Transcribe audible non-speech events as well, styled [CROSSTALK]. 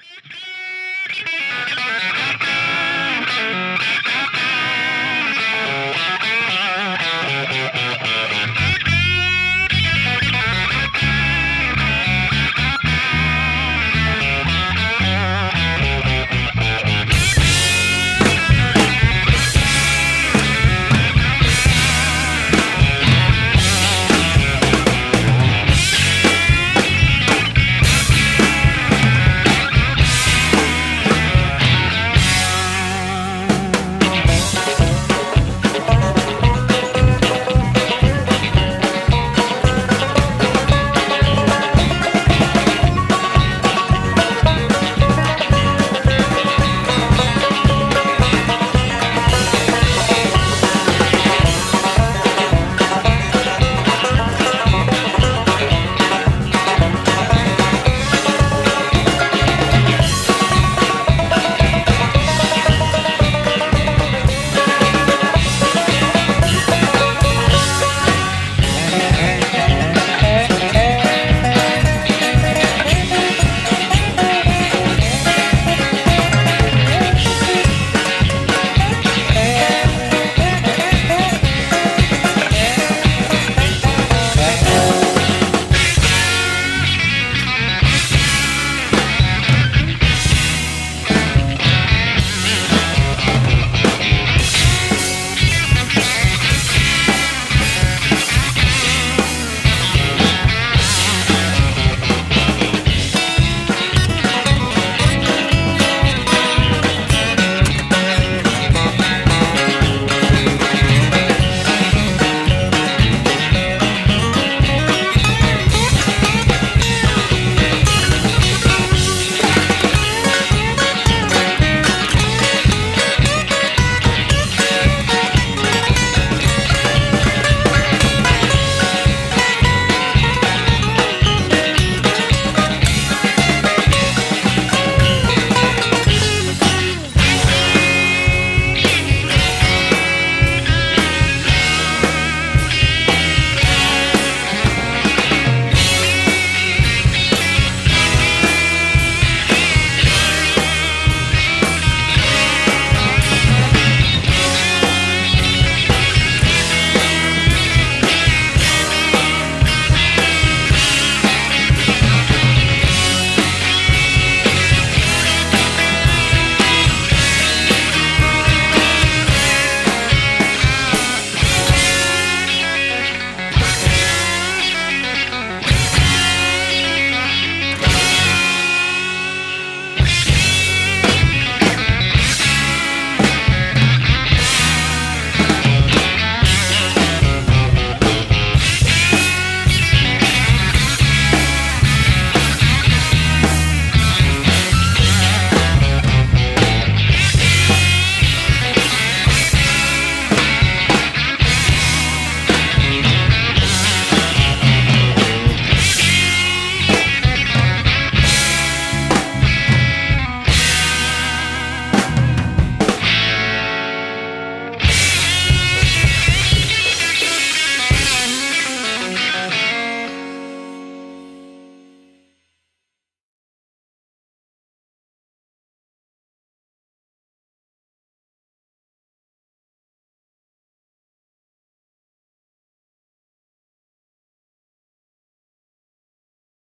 Beep, [LAUGHS] beep.